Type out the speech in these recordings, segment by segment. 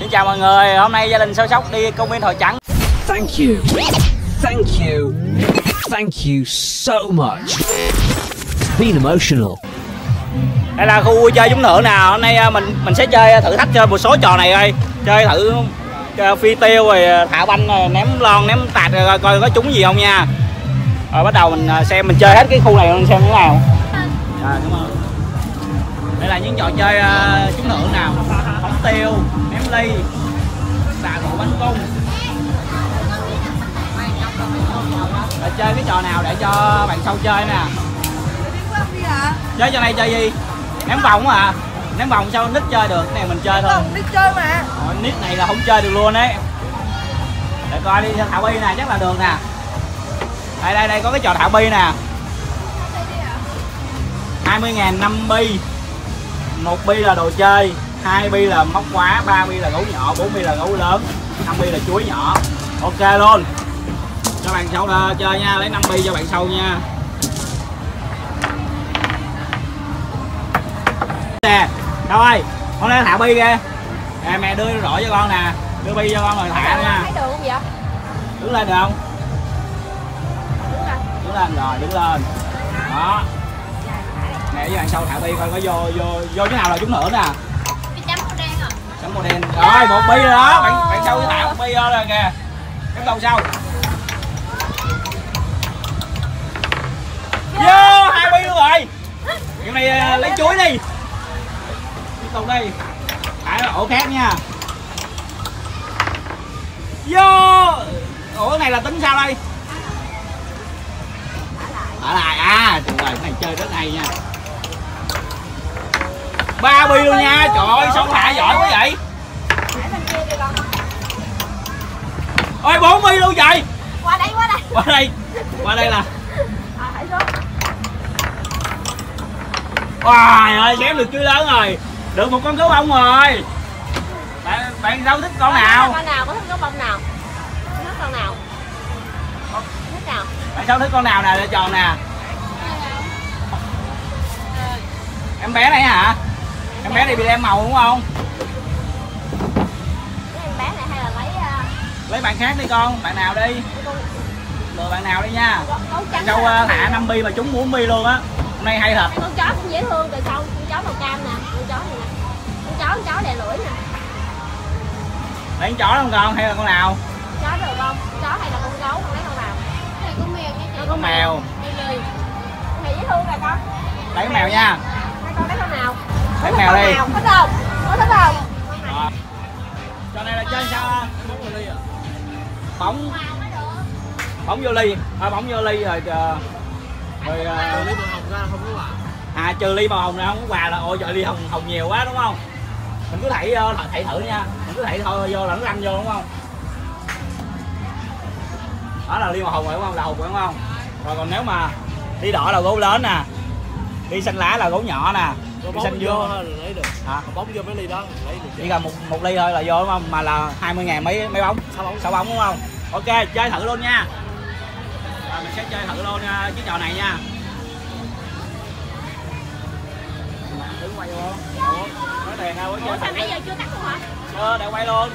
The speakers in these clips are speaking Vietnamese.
Xin chào mọi người, hôm nay gia đình sâu sóc đi công viên Thọ Trắng Thank you. Thank you. Thank you so much. Been emotional. Đây là khu vui chơi trúng thưởng nào, hôm nay à, mình mình sẽ chơi thử thách chơi một số trò này coi Chơi thử à, phi tiêu rồi à, thả banh rồi ném lon, ném tạt rồi coi, có trúng gì không nha Rồi bắt đầu mình à, xem, mình chơi hết cái khu này xem thế nào Rồi, cảm ơn Đây là những trò chơi à, trúng thưởng nào? Phóng tiêu, ném ly, xạ thủ bánh cung. Rồi chơi cái trò nào để cho bạn sau chơi nè? Chơi trò này chơi gì? Ném vòng à ném vòng sao nít chơi được? Cái này mình chơi thôi. Đi chơi mà. Nít này là không chơi được luôn đấy để coi đi thảo bi nè chắc là được nè. Đây đây đây có cái trò thảo bi nè. 20 ngàn 5 bi một bi là đồ chơi hai bi là móc khóa ba bi là gấu nhỏ bốn bi là gấu lớn năm bi là chuối nhỏ. Ok luôn. Cho bạn sau là chơi nha lấy 5 bi cho bạn sau nha. Nè đâu ơi? Con lên thả bi kìa. Nè mẹ đưa rõ cho con nè. Đưa bi cho con rồi thả nha. đứng lên được không? Đúng rồi đứng lên rồi đứng lên. Đó nè với bạn sau thả bi coi có vô vô vô cái nào là trúng thưởng nè. Chấm màu đen à? Chấm màu đen. Rồi một bi rồi đó. Bạn bạn sau thả một bi rồi kìa. Cái đầu sau. Vô hai bi luôn rồi. Cái này à, lấy chuối đi. Tiếp tục đi. Thả ở ổ khác nha. Vô. Ủa cái này là tính sao đây? Thả lại. À trời ơi cái này chơi rất hay nha ba bi luôn nha. Trời ơi sao thả giỏi quá vậy? Ôi bốn bi luôn vậy? Qua đây qua đây. Qua đây. Qua đây là Wow ơi xém được chuối lớn rồi. Được một con gấu bông rồi. Bạn, bạn đâu thích con nào? Con nào? Có thích có bông nào? Thích con nào? Thích nào? Bạn sao thích con nào nè để tròn nè. Em bé này hả Em bé này bị đem màu đúng không? Cái em bé này hay là lấy à, Lấy bạn khác đi con Bạn nào đi? Lựa bạn nào đi nha. Hay là uh, thả 5 bi mà trúng 4 bi luôn á. Hôm nay hay thật. Con chó cũng dễ thương từ sau con chó màu cam nè con chó này nè. Con chó con chó đè lưỡi nè. Lấy con chó đó không con hay là con nào? Chó được không? Chó hay là con gấu? Con lấy con nào? Này con mèo nha Con mèo. Này dễ thương nè con. Lấy con mèo nha Con mèo đi nào thích không có thích không. Trò này là chơi sao? Á? Bóng. Bóng vô ly. À, bóng vô ly rồi ờ, rồi ờ, Lấy màu hồng ra không có quà. à trừ ly màu hồng này không có quà là ôi trời ly hồng hồng nhiều quá đúng không? Mình cứ thảy vô thảy thử nha. Mình cứ thảy thôi vô là nó lăn vô đúng không? Đó là ly màu hồng rồi đúng không? Là hồng rồi đúng không? Rồi còn nếu mà ly đỏ là gấu lớn nè. Ly xanh lá là gấu nhỏ nè Bóng xanh vô. là lấy được. hả? Còn bóng vô mấy ly đó lấy được. chỉ cần một một ly thôi là vô đúng không? Mà là 20 ngàn mấy mấy bóng. Sáu bóng. sáu bóng đúng không? Ok chơi thử luôn nha. Rồi mình sẽ chơi thử luôn uh, cái trò này nha. Đứng quay vô. Đâu ủa sao nãy giờ chưa tắt luôn hả? Chưa để quay luôn.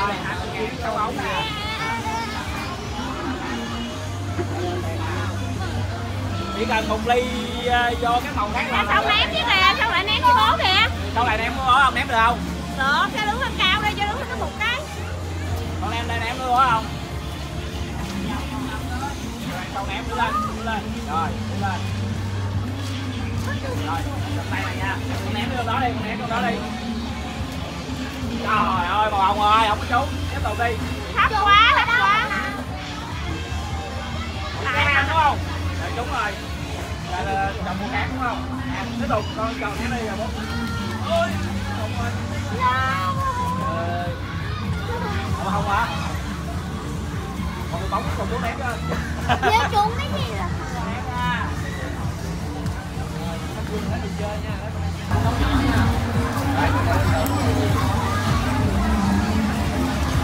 Rồi hai mươi ngàn sáu bóng nè chỉ cần một ly uh, vô cái màu khác là sao ném chứ kìa sao lại ném cái bố kìa? Sau này ném có không ném được không? Được cái đứng lên cao đây cho đứng lên một cái. Con em đây ném có không? Sau ném đứng lên đứng lên. Rồi đứng lên. Rồi cầm tay này nha. Con ném vô đó đi con ném vô đó đi. Trời ơi màu hồng rồi không có trúng tiếp tục đi. Thấp quá thấp quá. Cái đúng không? Rồi trúng rồi chồng một khác đúng không? Tiếp tục con chồng ném đi rồi bố ôi trúng rồi Ờ, màu hồng hả? Còn cái bóng còn bốn ném cơ Nếu trúng cái gì là ném nha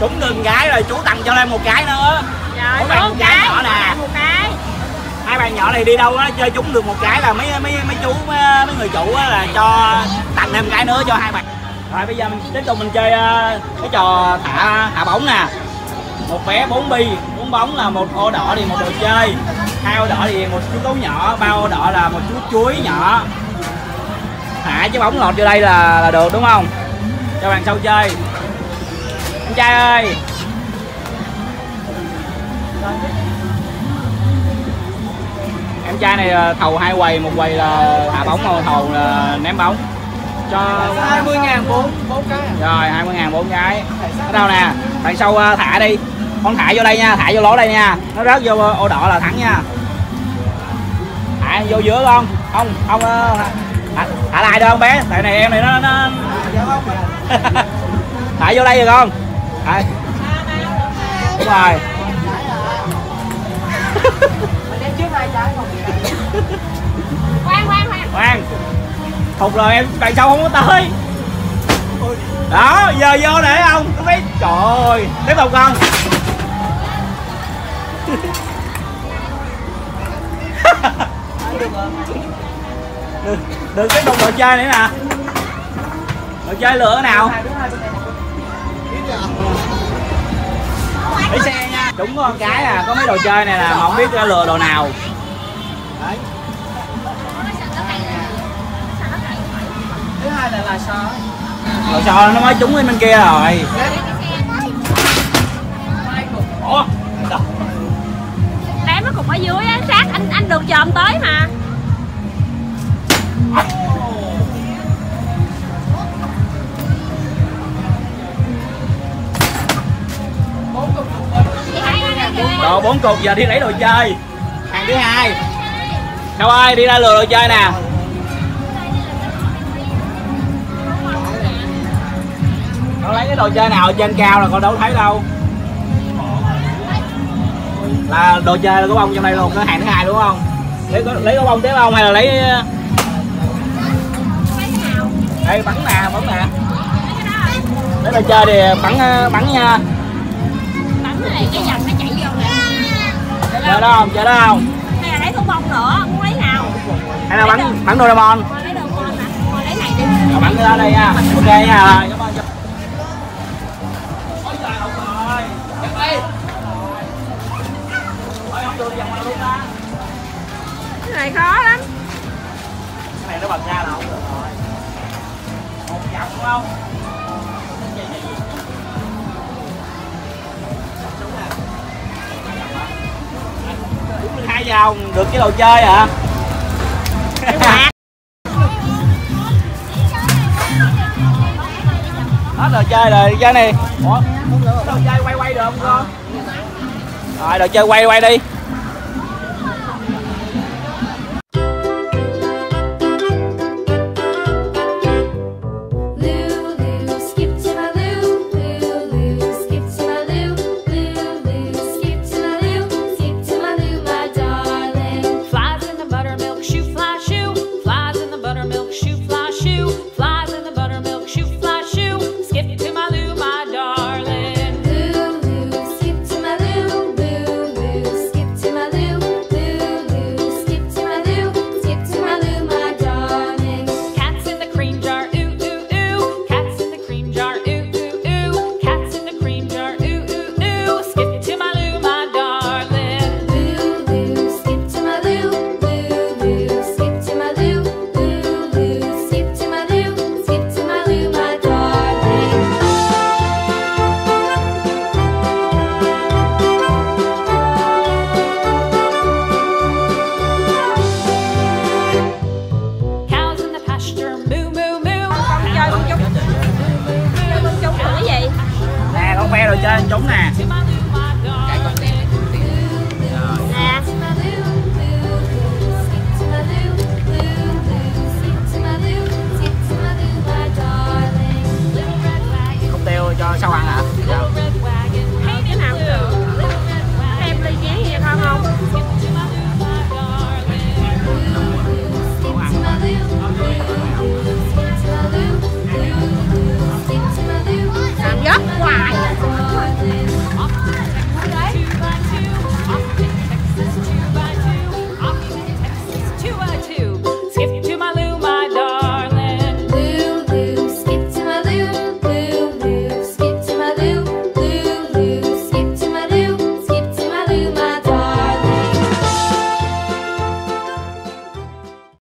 trúng gần cái rồi chú tặng cho em một cái nữa. Bạn một cái cái, nhỏ nè. một cái hai bạn nhỏ này đi đâu á chơi chúng được một cái là mấy mấy mấy chú mấy, mấy người chủ á là cho tặng thêm cái nữa cho hai bạn. Rồi bây giờ mình tiếp tục mình chơi ờ, cái trò thả thả bóng nè. Một vé bốn bi bốn bóng là một ô đỏ thì một đồ chơi. Hai ô đỏ thì một chú gấu nhỏ ba ô đỏ là một chú chuối nhỏ. Thả cái bóng lọt vô đây là, là được đúng không? Cho bạn sau chơi. Anh trai ơi em trai này ờ, thầu hai quầy một quầy là thả bóng một thầu là ném bóng. Cho 20 ngàn 4, 4 cái à? rồi 20 ngàn bốn cái. Ở đâu nè đằng sau ờ, thả đi. Con thả vô đây nha thả vô lỗ đây nha. Nó rớt vô ô đỏ là thắng nha. Thả vô giữa con. Không không thả, thả lại được không bé? Tại này em này nó nó thả vô đây rồi con. Thả. đúng rồi khoan khoan khoan khoan thục rồi em đằng sau không có tới? Đó giờ vô để không có biết. Trời ơi tiếp tục con đừng, đừng tiếp tục đồ chơi nữa nè. Đồ chơi lửa nào? Để xe nha. Đúng con cái à có mấy đồ chơi này là không biết lừa đồ nào đấy. Thứ hai là là sao? rồi sao nó mới trúng lên bên kia rồi. Ủa ném nó cục ở dưới á sát anh anh được chồm tới mà. Đồ bốn cục giờ đi lấy đồ chơi. Hàng thứ hai đâu ơi đi ra lừa đồ chơi nè? Con lấy cái đồ chơi nào ở trên cao là con đâu thấy đâu. Là đồ chơi là có bông trong đây luôn cái hàng thứ hai đúng không? Lấy có lấy có bông tiếp không hay là lấy đây bắn nè bắn nè. Lấy đồ chơi thì bắn bắn nha. Bắn này cái dầm nó chạy vô nè. Chơi đó không chơi đó không lấy thú bông nữa muốn lấy nào? Hay là bắn bắn Doraemon. Con lấy con nè. Con lấy này đi. Rồi bắn đó đây nha. Ok nha. Rồi cái này khó lắm. Cái này nó bật ra là không được rồi. Một vòng đúng không hai vòng được cái đồ chơi hả? Hết đồ chơi rồi chơi này. Ủa đồ chơi quay quay được không con? Rồi, đồ chơi quay quay đi. con ve rồi chơi anh trúng nè à. không tiêu cho sao ăn